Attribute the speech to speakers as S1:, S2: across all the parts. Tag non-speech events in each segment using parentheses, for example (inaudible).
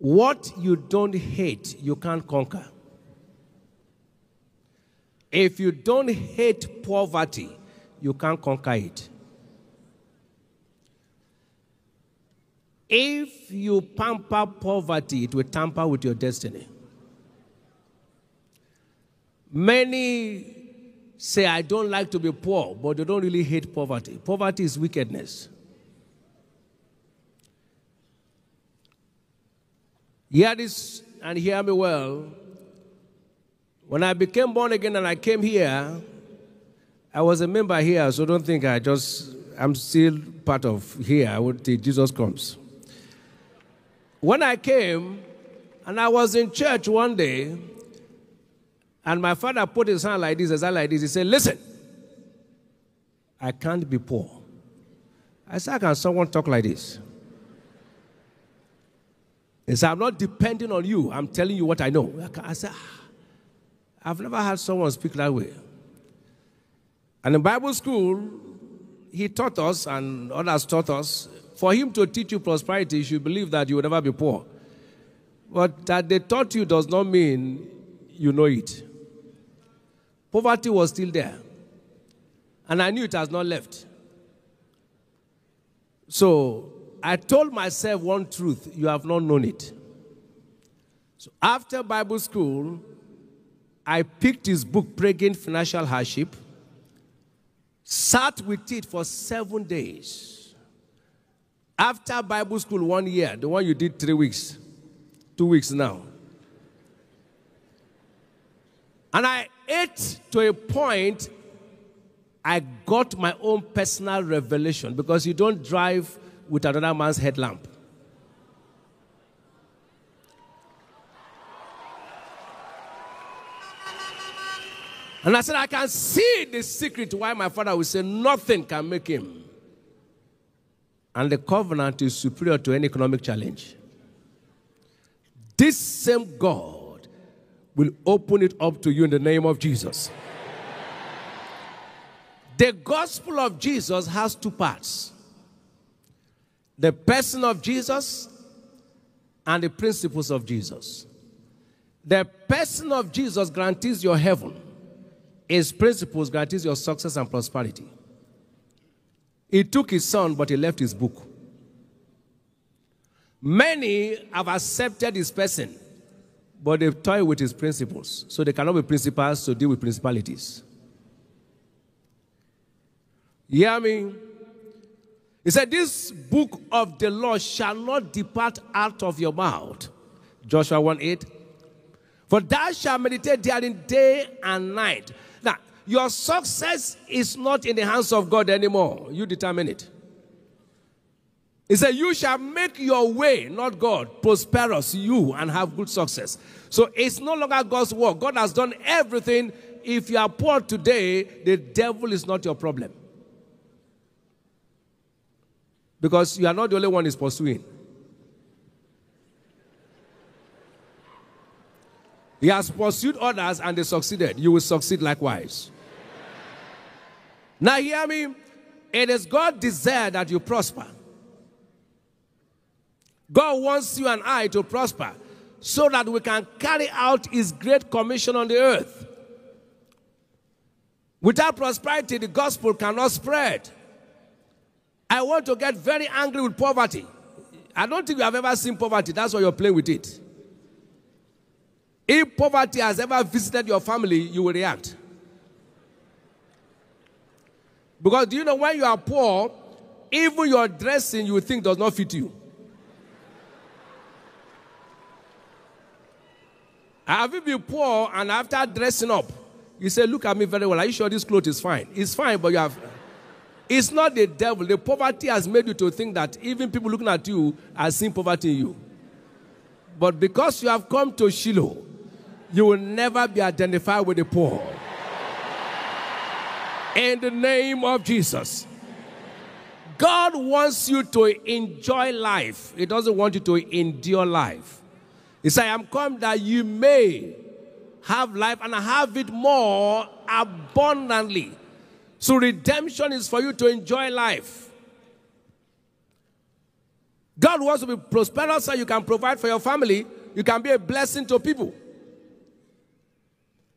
S1: What you don't hate, you can't conquer. If you don't hate poverty, you can't conquer it. If you pamper poverty, it will tamper with your destiny. Many say, I don't like to be poor, but they don't really hate poverty. Poverty is wickedness. Hear this and hear me well. When I became born again and I came here, I was a member here, so don't think I just, I'm still part of here until Jesus comes. When I came, and I was in church one day, and my father put his hand like this, his hand like this. He said, Listen, I can't be poor. I said, can someone talk like this? He said, I'm not depending on you. I'm telling you what I know. I said, ah, I've never had someone speak that way. And in Bible school, he taught us, and others taught us, for him to teach you prosperity, you should believe that you will never be poor. But that they taught you does not mean you know it. Poverty was still there. And I knew it has not left. So I told myself one truth you have not known it. So after Bible school, I picked his book, Breaking Financial Hardship, sat with it for seven days. After Bible school, one year, the one you did three weeks, two weeks now. And I ate to a point I got my own personal revelation because you don't drive with another man's headlamp. And I said, I can see the secret why my father would say nothing can make him. And the covenant is superior to any economic challenge. This same God will open it up to you in the name of Jesus. The gospel of Jesus has two parts the person of Jesus and the principles of Jesus. The person of Jesus guarantees your heaven his principles guarantees your success and prosperity. He took his son, but he left his book. Many have accepted his person, but they've toyed with his principles. So they cannot be principals to deal with principalities. You hear me? He said, This book of the law shall not depart out of your mouth. Joshua 1 8. For thou shalt meditate therein day and night Now, your success is not in the hands of God anymore. You determine it. He said, You shall make your way, not God, prosperous, you, and have good success. So it's no longer God's work. God has done everything. If you are poor today, the devil is not your problem. Because you are not the only one he's pursuing. He has pursued others and they succeeded. You will succeed likewise. Now, hear me. It is God's desire that you prosper. God wants you and I to prosper so that we can carry out His great commission on the earth. Without prosperity, the gospel cannot spread. I want to get very angry with poverty. I don't think you have ever seen poverty. That's why you're playing with it. If poverty has ever visited your family, you will react. Because do you know when you are poor, even your dressing you think does not fit you. Have you been poor and after dressing up, you say, Look at me very well. Are you sure this clothes is fine? It's fine, but you have. It's not the devil. The poverty has made you to think that even people looking at you are seeing poverty in you. But because you have come to Shiloh, you will never be identified with the poor in the name of Jesus. God wants you to enjoy life. He doesn't want you to endure life. He said, I am come that you may have life and have it more abundantly. So redemption is for you to enjoy life. God wants to be prosperous so you can provide for your family. You can be a blessing to people.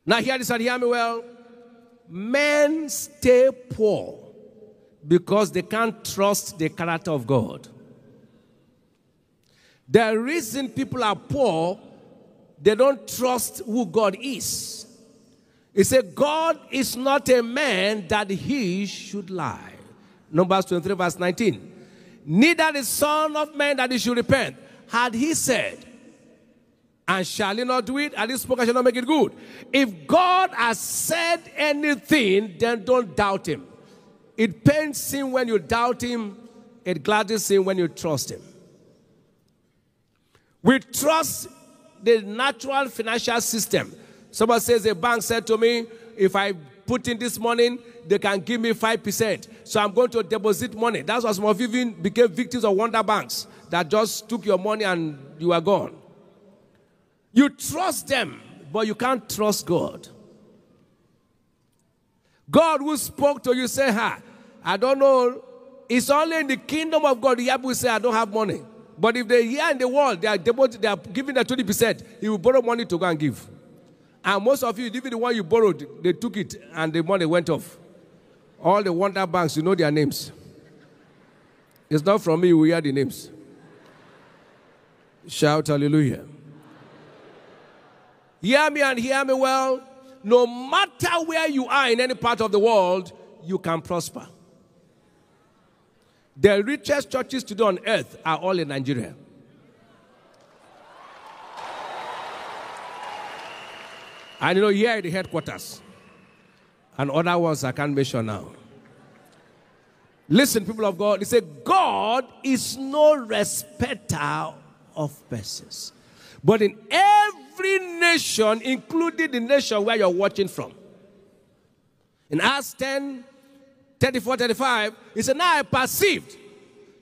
S1: Now, hear this and hear me well. Men stay poor because they can't trust the character of God. The reason people are poor, they don't trust who God is. He said, God is not a man that he should lie. Numbers 23, verse 19. Neither the Son of Man that he should repent. Had he said, and shall he not do it? And he spoke, I shall not make it good. If God has said anything, then don't doubt him. It pains him when you doubt him, it gladdens him when you trust him. We trust the natural financial system. Someone says a bank said to me, if I put in this money, they can give me 5%. So I'm going to deposit money. That's why some of you even became victims of wonder banks that just took your money and you are gone. You trust them, but you can't trust God. God who spoke to you say, ha, I don't know. It's only in the kingdom of God the people say, I don't have money. But if they here in the world, they are, they are giving the 20%, he will borrow money to go and give. And most of you, even the one you borrowed, they took it and the money went off. All the wonder banks, you know their names. It's not from me, we hear the names. Shout hallelujah. Hear me and hear me well. No matter where you are in any part of the world, you can prosper. The richest churches today on earth are all in Nigeria. And you know, here at the headquarters, and other ones I can't mention now. Listen, people of God, they say, God is no respecter of persons. But in every nation, including the nation where you're watching from. In Acts 10, 34, 35, he said, Now I perceived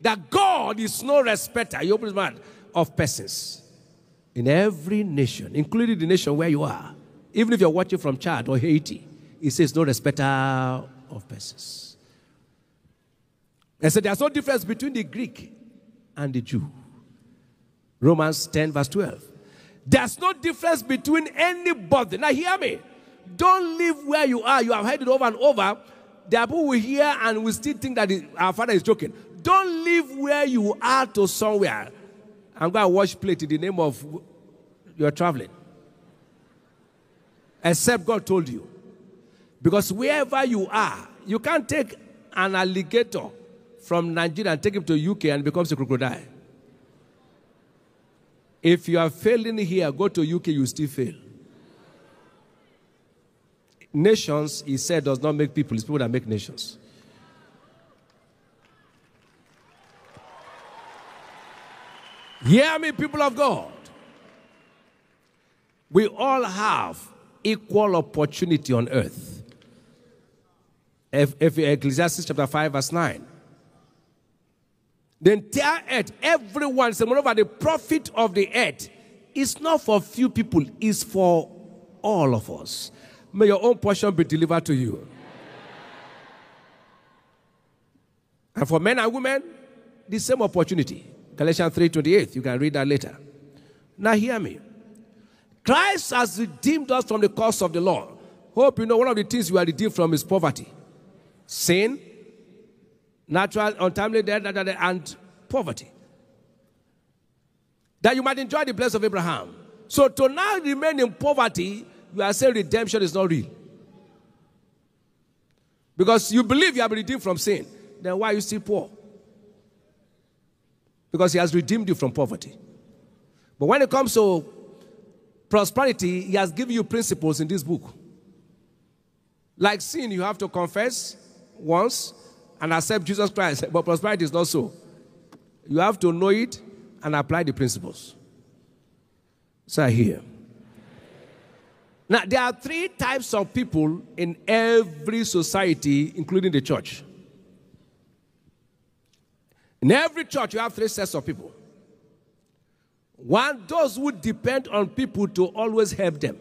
S1: that God is no respecter, he opens his mouth, of persons. In every nation, including the nation where you are, even if you're watching from Chad or Haiti, he says, No respecter of persons. And so there's no difference between the Greek and the Jew. Romans 10, verse 12. There's no difference between anybody. Now, hear me. Don't live where you are. You have heard it over and over. There are people who hear and will still think that our father is joking. Don't live where you are to somewhere I'm going to wash plate in the name of you're traveling. Except God told you. Because wherever you are, you can't take an alligator from Nigeria and take him to UK and becomes a crocodile. If you are failing here, go to UK, you still fail. Nations, he said, does not make people, it's people that make nations. Hear me, people of God. We all have equal opportunity on earth. If, if Ecclesiastes chapter 5, verse 9. The entire earth, everyone, so moreover, the profit of the earth is not for few people, it's for all of us. May your own portion be delivered to you. And for men and women, the same opportunity. Galatians 3:28. You can read that later. Now hear me. Christ has redeemed us from the curse of the law. Hope you know one of the things we are redeemed from is poverty, sin, natural, untimely death, and poverty. That you might enjoy the blessing of Abraham. So to now remain in poverty, you are saying redemption is not real. Because you believe you have been redeemed from sin. Then why are you still poor? Because he has redeemed you from poverty. But when it comes to prosperity, he has given you principles in this book. Like sin, you have to confess once and accept Jesus Christ. (laughs) But prosperity is not so. You have to know it and apply the principles. So here. Now, there are three types of people in every society, including the church. In every church, you have three sets of people. One, those who depend on people to always help them.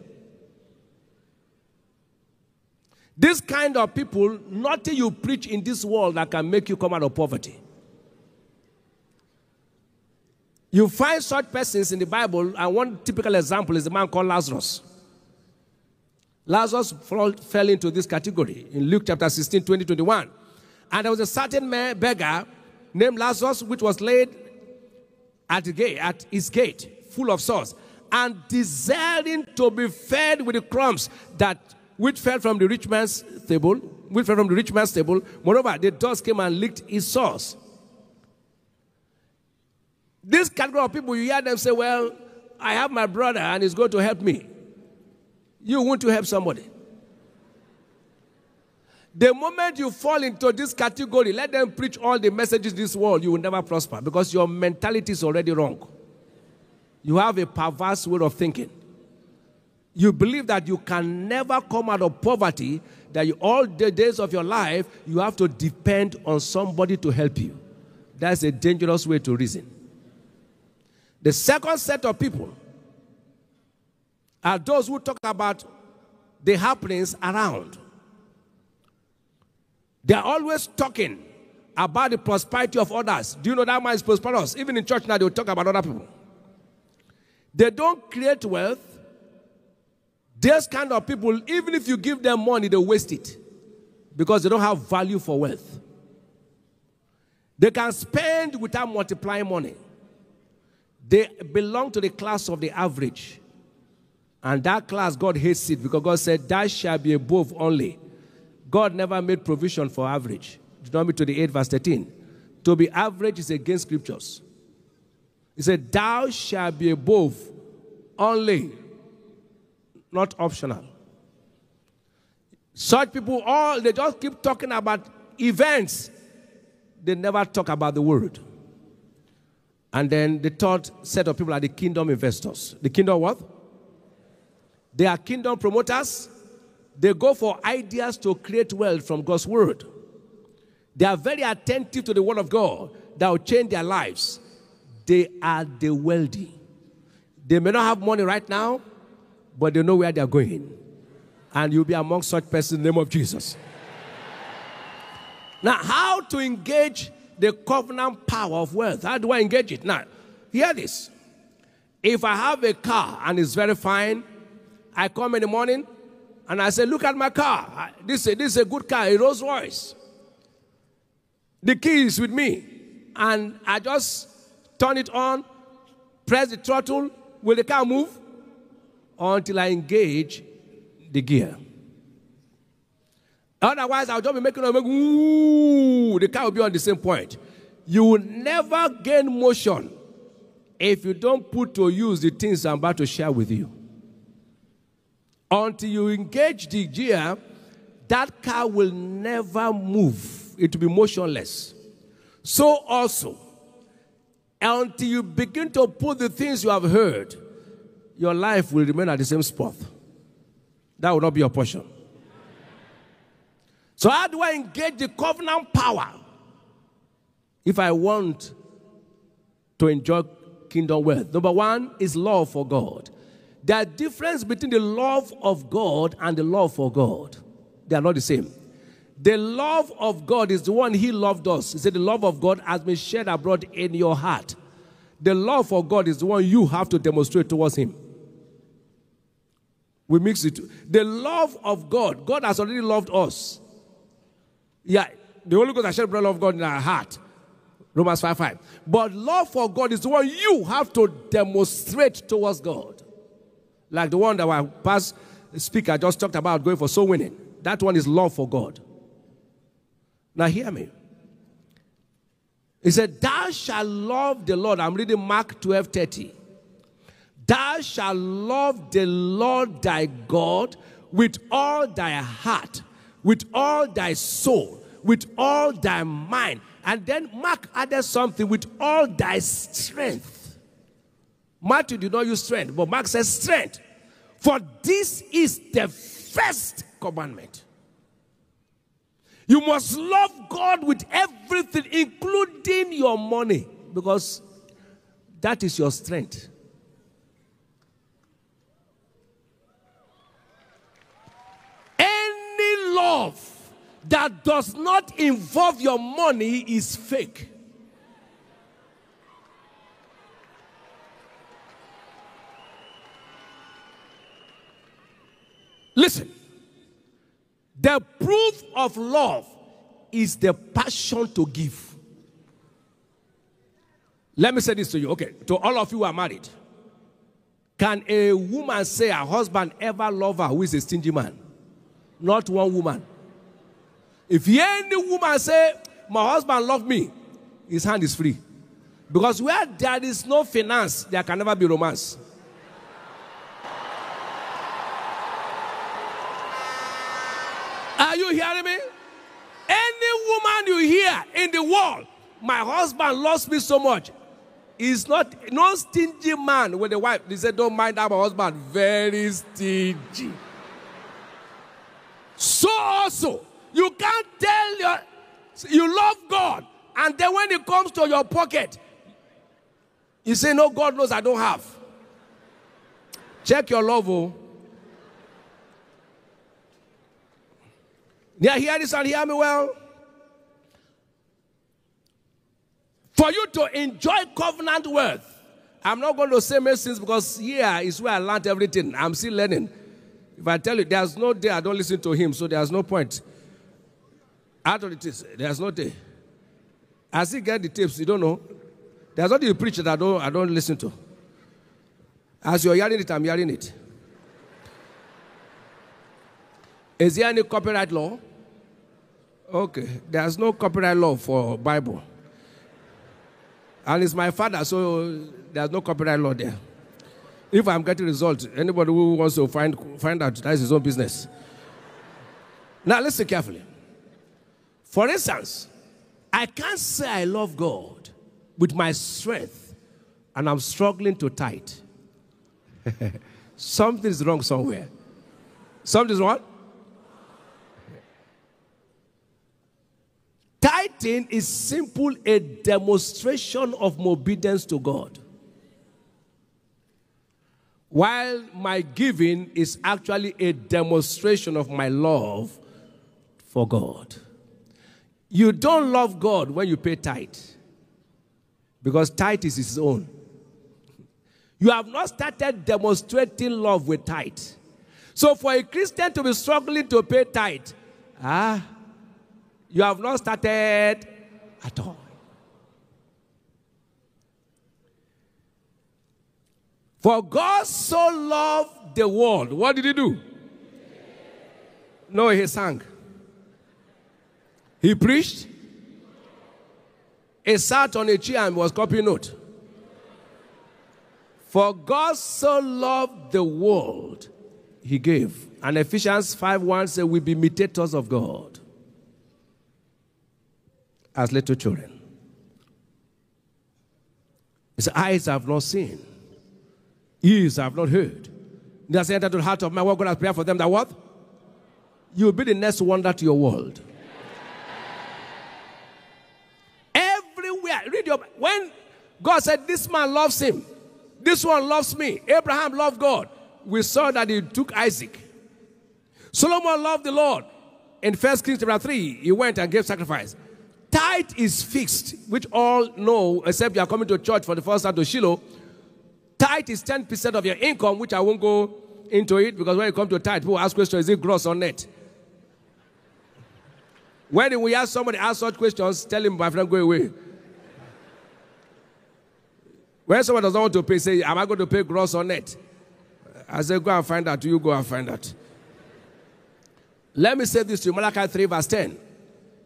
S1: This kind of people, nothing you preach in this world that can make you come out of poverty. You find such persons in the Bible, and one typical example is the man called Lazarus. Lazarus fell into this category in Luke chapter 16, 20, 21. And there was a certain man, beggar named Lazarus, which was laid at, gate, at his gate, full of sores, and desiring to be fed with the crumbs that which fell from the rich man's table, which fell from the rich man's table. Moreover, the dust came and licked his sores. This category of people, you hear them say, Well, I have my brother and he's going to help me. You want to help somebody. The moment you fall into this category, let them preach all the messages this world, you will never prosper because your mentality is already wrong. You have a perverse way of thinking. You believe that you can never come out of poverty, that you, all the days of your life, you have to depend on somebody to help you. That's a dangerous way to reason. The second set of people are those who talk about the happenings around. They are always talking about the prosperity of others. Do you know that man is prosperous? Even in church now, they will talk about other people. They don't create wealth. These kind of people, even if you give them money, they waste it because they don't have value for wealth. They can spend without multiplying money. They belong to the class of the average. And that class, God hates it because God said, That shall be above only. God never made provision for average. Deuteronomy 28, verse 13. To be average is against scriptures. He said, Thou shalt be above only, not optional. Such people, all they just keep talking about events, they never talk about the word. And then the third set of people are the kingdom investors. The kingdom what? They are kingdom promoters. They go for ideas to create wealth from God's word. They are very attentive to the word of God that will change their lives. They are the wealthy. They may not have money right now, but they know where they are going. And you'll be among such persons in the name of Jesus. (laughs) now, how to engage the covenant power of wealth? How do I engage it? Now, hear this. If I have a car and it's very fine, I come in the morning and I said, Look at my car. This, this is a good car, a Rolls Royce. The key is with me. And I just turn it on, press the throttle. Will the car move? Until I engage the gear. Otherwise, I'll just be making a make, ooh, the car will be on the same point. You will never gain motion if you don't put to use the things I'm about to share with you. Until you engage the gear, that car will never move. It will be motionless. So also, until you begin to put the things you have heard, your life will remain at the same spot. That will not be your portion. So, how do I engage the covenant power if I want to enjoy kingdom wealth? Number one is love for God. There difference between the love of God and the love for God. They are not the same. The love of God is the one He loved us. He said, The love of God has been shed abroad in your heart. The love for God is the one you have to demonstrate towards Him. We mix it. The love of God, God has already loved us. Yeah, the Holy Ghost has shed blood of God in our heart. Romans 5 5. But love for God is the one you have to demonstrate towards God. Like the one that our past speaker just talked about going for soul winning. That one is love for God. Now, hear me. He said, Thou shalt love the Lord. I'm reading Mark 12 30. Thou shalt love the Lord thy God with all thy heart, with all thy soul, with all thy mind. And then Mark added something with all thy strength. Matthew did not use strength, but Mark says strength. For this is the first commandment. You must love God with everything, including your money, because that is your strength. Any love that does not involve your money is fake. Listen. The proof of love is the passion to give. Let me say this to you. Okay, to all of you who are married. Can a woman say her husband ever love her who is a stingy man? Not one woman. If any woman say, my husband love me, his hand is free. Because where there is no finance, there can never be romance. Are you hearing me? Any woman you hear in the world, my husband loves me so much, is not no stingy man with a wife. They said, Don't mind that my husband, very stingy. So also, you can't tell your you love God, and then when it comes to your pocket, you say, No, God knows I don't have. Check your love, oh. Yeah, hear this and hear me well. For you to enjoy covenant worth, I'm not going to say many things because here is where I learned everything. I'm still learning. If I tell you there's no day I don't listen to him, so there's no point. Out of the tapes, there's no day. As he get the tapes, you don't know. There's not the preacher that I don't, I don't listen to. As you're hearing it, I'm hearing it. Is there any copyright law? Okay, there's no copyright law for Bible. And it's my father, so there's no copyright law there. If I'm getting results, anybody who wants to find, find out, that's his own business. Now, listen carefully. For instance, I can't say I love God with my strength and I'm struggling to tithe. (laughs) Something's wrong somewhere. Something's wrong? Tithing is simple a demonstration of obedience to God. While my giving is actually a demonstration of my love for God. You don't love God when you pay tithe. Because tithe is his own. You have not started demonstrating love with tithe. So for a Christian to be struggling to pay tithe, ah, you have not started at all. For God so loved the world. What did he do? No, he sang. He preached. He sat on a chair and was copying note. For God so loved the world, he gave. And Ephesians 5 1 says, We be imitators of God as little children. His eyes have not seen, ears have not heard. That's entered to the heart of man. What God has prepared for them that what? You will be the next wonder to your world. Everywhere. Read your when God said, This man loves him, this one loves me. Abraham loved God. We saw that he took Isaac. Solomon loved the Lord. In First Kings chapter 3, he went and gave sacrifice. Tithe is fixed, which all know, except you are coming to church for the first time to Shiloh. Tithe is 10% of your income, which I won't go into it because when you come to tithe, people ask questions, is it gross or net? When we ask somebody ask such questions, tell him, my friend, go away. When someone doesn't want to pay, say, Am I going to pay gross or net? I say, Go and find out. You go and find out. Let me say this to you Malachi 3, verse 10.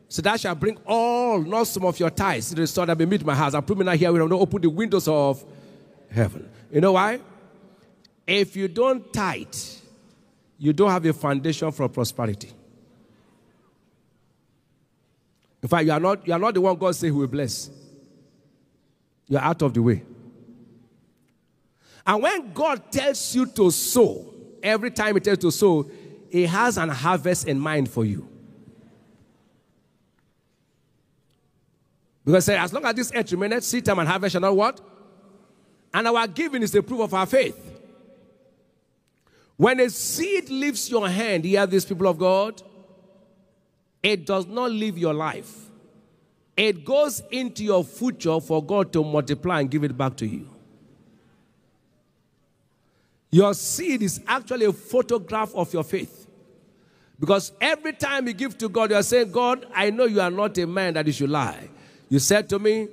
S1: So that shall bring all, not some of your tithes, to the store that may meet my house. I'm proving that here we don't open the windows of heaven. You know why? If you don't tithe, you don't have a foundation for prosperity. In fact, you are not, you are not the one God said He will bless. You're out of the way. And when God tells you to sow, every time He tells you to sow, He has an harvest in mind for you. Because say, as long as this earth remaineth, seed time and harvest shall not what? And our giving is the proof of our faith. When a seed leaves your hand, hear these people of God, it does not leave your life. It goes into your future for God to multiply and give it back to you. Your seed is actually a photograph of your faith. Because every time you give to God, you are saying, God, I know you are not a man that you should lie. You said to me,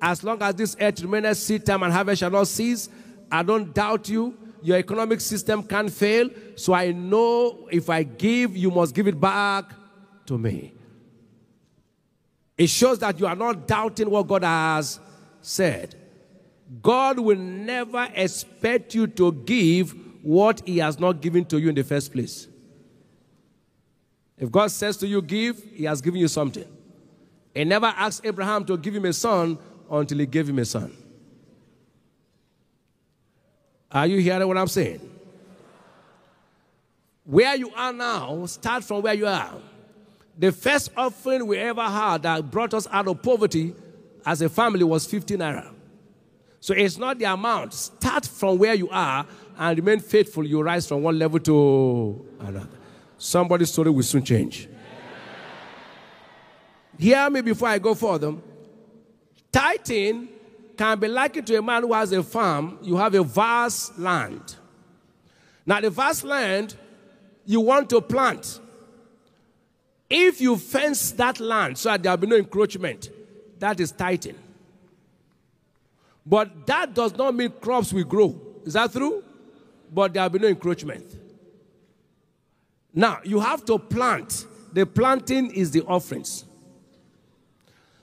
S1: as long as this earth remains seed time and harvest shall not cease, I don't doubt you. Your economic system can't fail. So I know if I give, you must give it back to me. It shows that you are not doubting what God has said. God will never expect you to give what He has not given to you in the first place. If God says to you, give, He has given you something. He never asked Abraham to give him a son until He gave him a son. Are you hearing what I'm saying? Where you are now, start from where you are. The first offering we ever had that brought us out of poverty as a family was 15 naira. So it's not the amount. Start from where you are and remain faithful. You rise from one level to another. Somebody's story will soon change. Hear me before I go further. Tithing can be likened to a man who has a farm. You have a vast land. Now, the vast land you want to plant. If you fence that land so that there will be no encroachment, that is tithing. But that does not mean crops will grow. Is that true? But there will be no encroachment. Now, you have to plant. The planting is the offerings.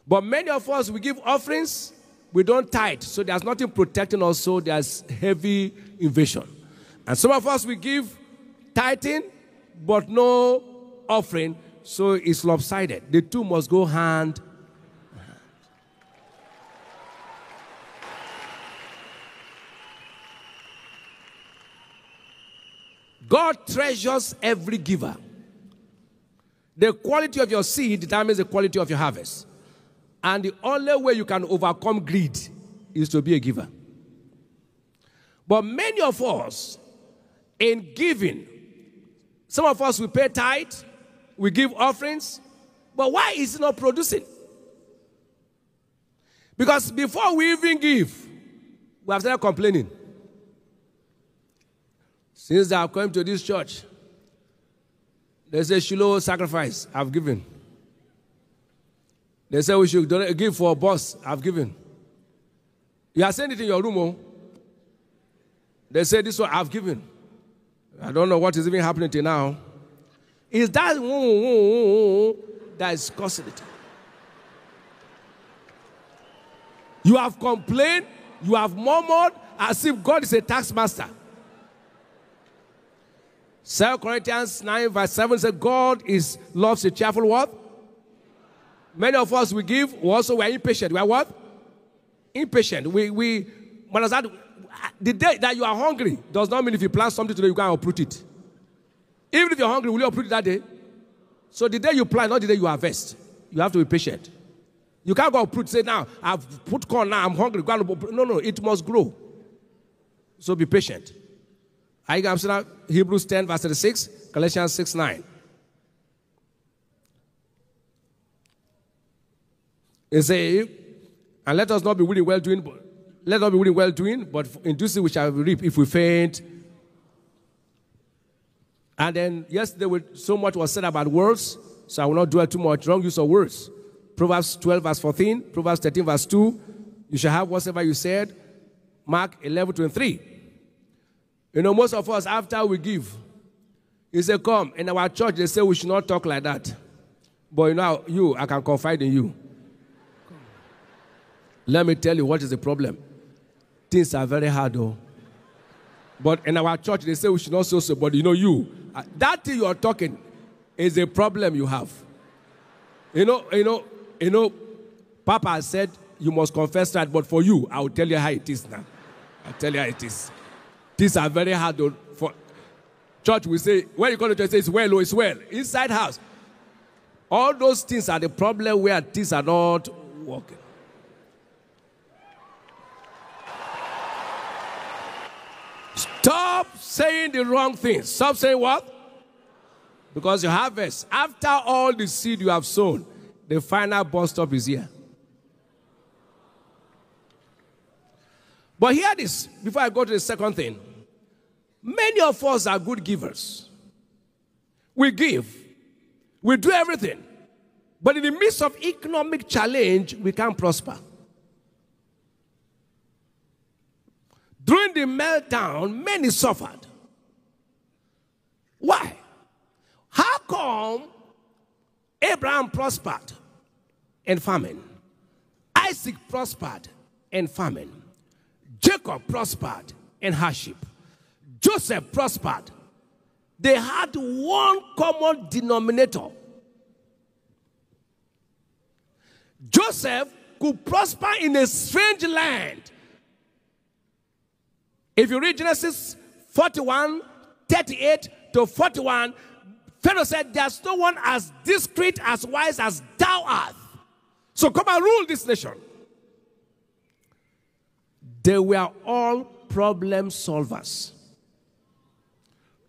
S1: But many of us, we give offerings, we don't tithe. So there's nothing protecting us, so there's heavy invasion. And some of us, we give tithing, but no offering, so it's lopsided. The two must go hand God treasures every giver. The quality of your seed determines the quality of your harvest. And the only way you can overcome greed is to be a giver. But many of us, in giving, some of us we pay tithe, we give offerings, but why is it not producing? Because before we even give, we have started complaining. Since I have come to this church, there's a Shiloh sacrifice I've given. They say we should donate, give for a boss. I've given. You are saying it in your room. Oh? They say this one I've given. I don't know what is even happening to now. Is that that is causing it? You have complained, you have murmured as if God is a tax master. 2 Corinthians 9, verse 7 says, God is loves a cheerful what? Many of us we give, we also we are impatient. We are what? Impatient. We we what does that the day that you are hungry does not mean if you plant something today, you can uproot it. Even if you're hungry, will you uproot it that day? So the day you plant, not the day you harvest. You have to be patient. You can't go uproot, say now, I've put corn now, I'm hungry. No, no, it must grow. So be patient. I am Hebrews 10, verse 36, Galatians 6, 9. It says, and let us not be willing well doing, but let us be willing well doing, but in due season we shall reap if we faint. And then yesterday, so much was said about words, so I will not dwell too much. Wrong use of words. Proverbs 12, verse 14, Proverbs 13, verse 2. You shall have whatever you said. Mark 11, 23. You know, most of us, after we give, he said, Come. In our church, they say we should not talk like that. But you know, you, I can confide in you. Let me tell you what is the problem. Things are very hard, though. But in our church, they say we should not so so. But you know, you, uh, that thing you are talking is a problem you have. You know, you know, you know, Papa said you must confess that, but for you, I will tell you how it is now. I'll tell you how it is. These are very hard to, for church. We say when you go to church, say it's well, oh, it's well. Inside house, all those things are the problem where things are not working. Stop saying the wrong things. Stop saying what? Because you harvest. After all the seed you have sown, the final bus stop is here. But hear this before I go to the second thing. Many of us are good givers. we give, we do everything. But in the midst of economic challenge, we can't prosper. During the meltdown, many suffered. Why? How come Abraham prospered in famine? Isaac prospered in famine. Jacob prospered in hardship. Joseph prospered. They had one common denominator. Joseph could prosper in a strange land. If you read Genesis 41 38 to 41, Pharaoh said, There's no one as discreet, as wise as thou art. So come and rule this nation. They were all problem solvers.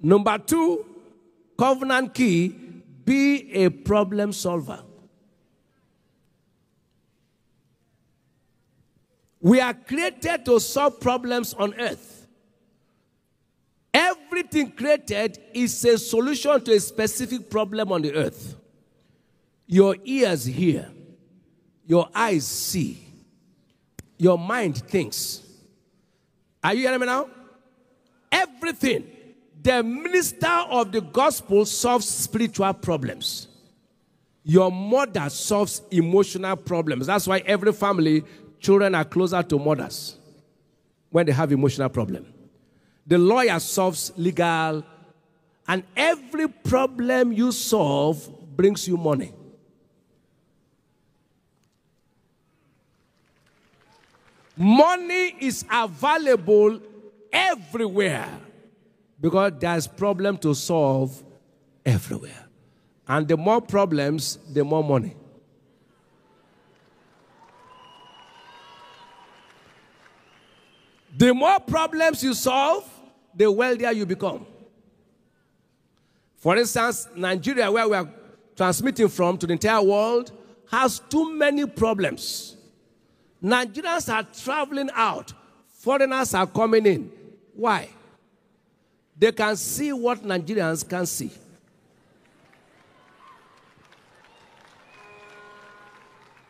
S1: Number two, covenant key be a problem solver. We are created to solve problems on earth. Everything created is a solution to a specific problem on the earth. Your ears hear, your eyes see, your mind thinks. Are you hearing me now? Everything. The minister of the gospel solves spiritual problems. Your mother solves emotional problems. That's why every family, children are closer to mothers when they have emotional problem. The lawyer solves legal, and every problem you solve brings you money. Money is available everywhere because there's problem to solve everywhere. And the more problems, the more money. The more problems you solve, the wealthier you become. For instance, Nigeria, where we are transmitting from to the entire world, has too many problems. Nigerians are traveling out, foreigners are coming in. Why? They can see what Nigerians can see.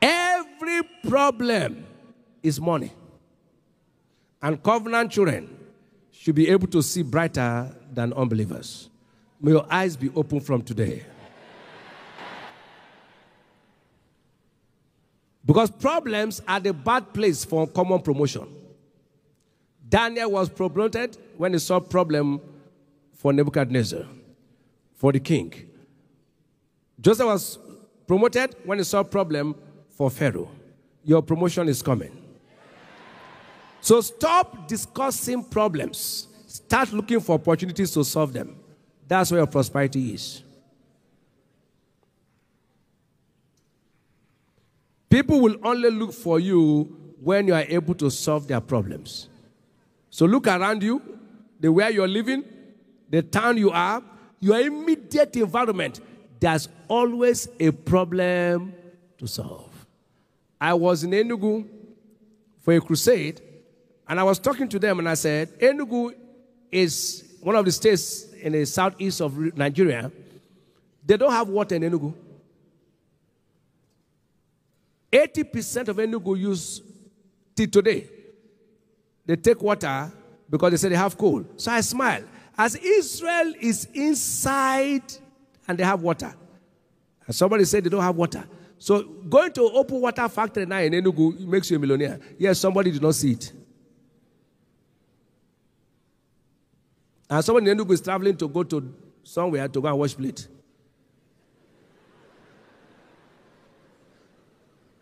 S1: Every problem is money. And covenant children should be able to see brighter than unbelievers. May your eyes be open from today. Because problems are the bad place for common promotion. Daniel was promoted when he saw problem for Nebuchadnezzar, for the king. Joseph was promoted when he saw problem for Pharaoh. Your promotion is coming. So stop discussing problems. Start looking for opportunities to solve them. That's where prosperity is. People will only look for you when you are able to solve their problems. So look around you, the where you're living, the town you are, your immediate environment. There's always a problem to solve. I was in Enugu for a crusade, and I was talking to them, and I said, Enugu is one of the states in the southeast of Nigeria. They don't have water in Enugu. 80% of Enugu use till today. They take water because they say they have coal. So I smile. As Israel is inside and they have water. And somebody said they don't have water. So going to open water factory now in Enugu makes you a millionaire. Yes, somebody did not see it. And somebody in Enugu is traveling to go to somewhere to go and wash plate.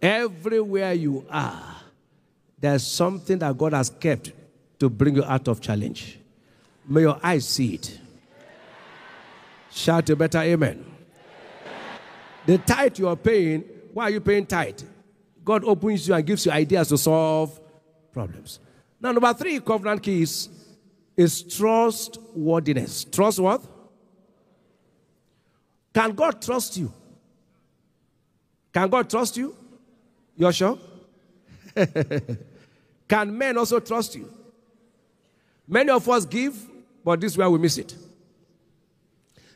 S1: Everywhere you are, there's something that God has kept to bring you out of challenge. May your eyes see it. Shout a better amen. The tithe you are paying, why are you paying tithe? God opens you and gives you ideas to solve problems. Now, number three, covenant keys trustworthiness. Trust what? Can God trust you? Can God trust you? You're sure? (laughs) Can men also trust you? Many of us give, but this is where we miss it.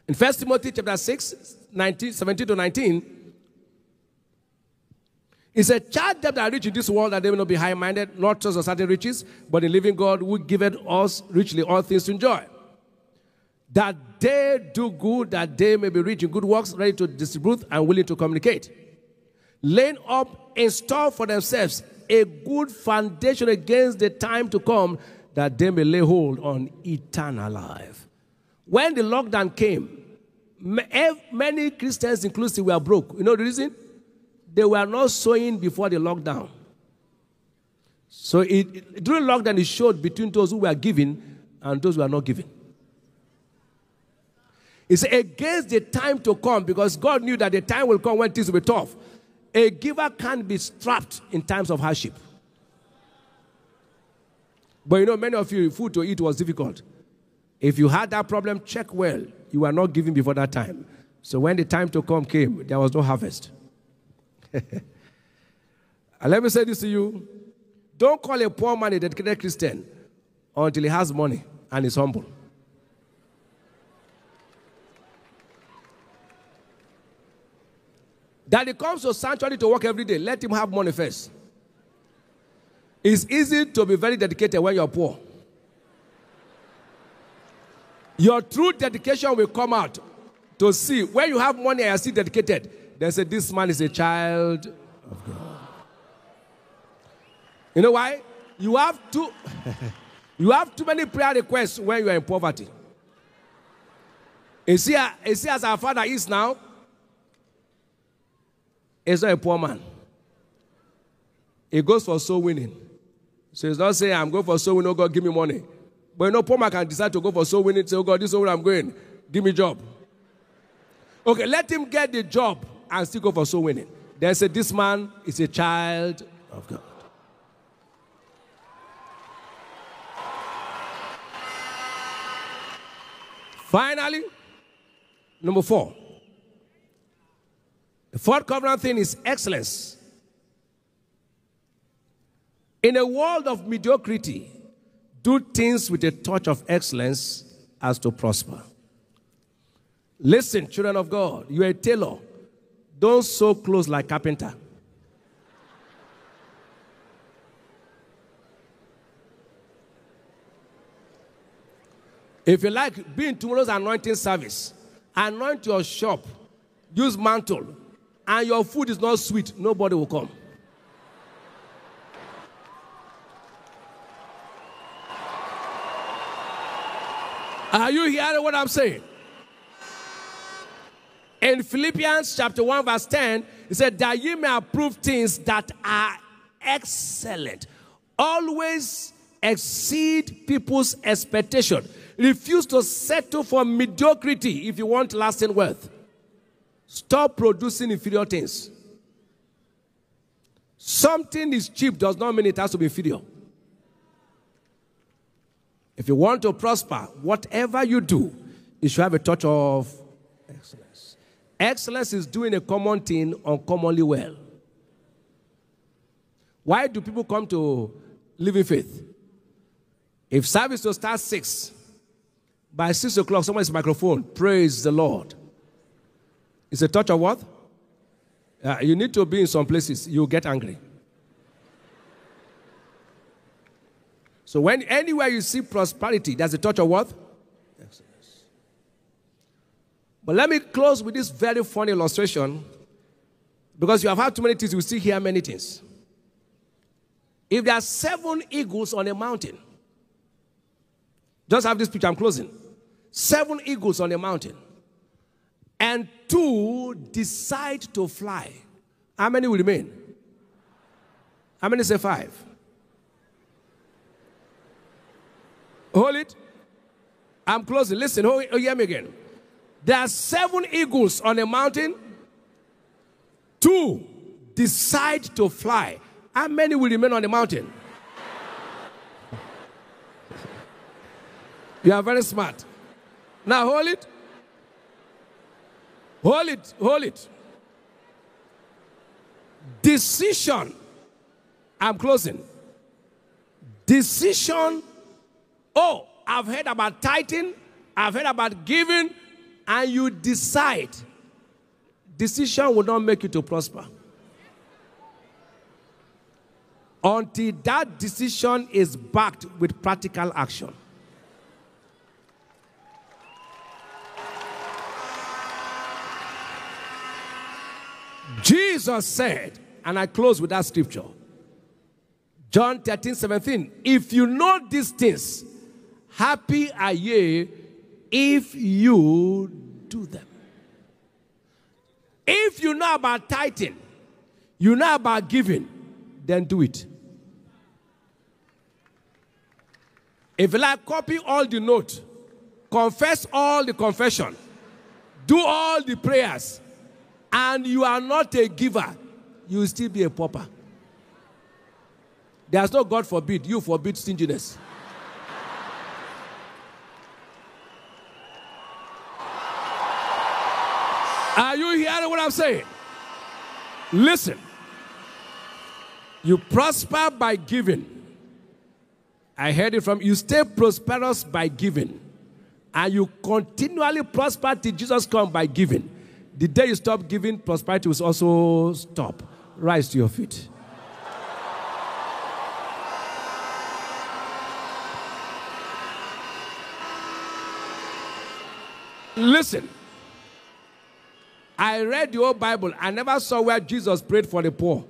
S1: In 1 Timothy chapter 6, 19, 17 to 19, he said, Charge them that are rich in this world that they may not be high minded, not just of certain riches, but in living God who giveth us richly all things to enjoy. That they do good, that they may be rich in good works, ready to distribute and willing to communicate. Laying up in store for themselves a good foundation against the time to come, that they may lay hold on eternal life. When the lockdown came, eh, many Christians, inclusive, were broke. You know the reason? They were not sowing before the lockdown. So it, during lockdown, it showed between those who were giving and those who were not giving. It's against the time to come because God knew that the time will come when things will be tough. A giver can't be strapped in times of hardship. But you know, many of you, food to eat was difficult. If you had that problem, check well. You were not giving before that time. So when the time to come came, there was no harvest. And let me say this to you don't call a poor man a dedicated Christian until he has money and is humble. That he comes to sanctuary to work every day, let him have money first. It's easy to be very dedicated when you're poor. Your true dedication will come out to see when you have money and you're still dedicated. They said, This man is a child of God. You know why? You have too, you have too many prayer requests when you are in poverty. You see, you see, as our father is now, he's not a poor man. He goes for soul winning. So he's not saying, I'm going for soul winning, oh God, give me money. But you know, poor man can decide to go for soul winning, say, oh God, this is where I'm going. Give me job. Okay, let him get the job and still go for soul winning. They say, this man is a child of God. Finally, number four. The fourth covenant thing is excellence. In a world of mediocrity, do things with a touch of excellence as to prosper. Listen, children of God, you're a tailor. Don't sew clothes like carpenter. If you like, be in tomorrow's anointing service. Anoint your shop. Use mantle. And your food is not sweet, nobody will come. Are you hearing what I'm saying? In Philippians chapter 1, verse 10, he said, That ye may approve things that are excellent. Always exceed people's expectation. Refuse to settle for mediocrity if you want lasting wealth. Stop producing inferior things. Something is cheap does not mean it has to be inferior. If you want to prosper, whatever you do, you should have a touch of excellence. Is doing a common thing uncommonly well. Why do people come to living faith? If service will start six, by six o'clock, someone's microphone, praise the Lord. It's a touch of what? Uh, you need to be in some places, you'll get angry. So when anywhere you see prosperity, there's a touch of what? Excellence. But let me close with this very funny illustration because you have had too many things, you still hear many things. If there are seven eagles on a mountain, just have this picture, I'm closing. Seven eagles on a mountain, and two decide to fly. How many will remain? How many say five? Hold it. I'm closing. Listen, hold, hear me again. There are seven eagles on a mountain. Two decide to fly. How many will remain on the mountain? you are very smart. Now hold it. Hold it. Hold it. Decision. I'm closing. Decision Oh, I've heard about tithing, I've heard about giving, and you decide, decision will not make you to prosper. Until that decision is backed with practical action. Jesus said, and I close with that scripture John 13, 17. If you know these things, happy are ye if you do them. If you know about tithing, you know about giving, then do it. If you like, copy all the note, confess all the confession, do all the prayers, and you are not a giver, you will still be a pauper. There's no God forbid, you forbid stinginess. Are you hearing what I'm saying? Listen. You prosper by giving. I heard it from you stay prosperous by giving. And you continually prosper till Jesus come by giving. The day you stop giving, prosperity will also stop. Rise to your feet. Listen. I read the whole Bible. I never saw where Jesus prayed for the poor.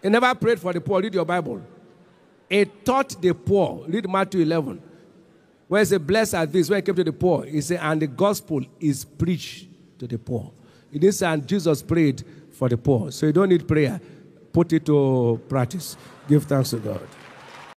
S1: He never prayed for the poor. Read your Bible. He taught the poor. Read Matthew 11. Where he said, Blessed are these. When he came to the poor, he said, And the gospel is preached to the poor. It is and Jesus prayed for the poor. So you don't need prayer. Put it to practice. Give thanks to God.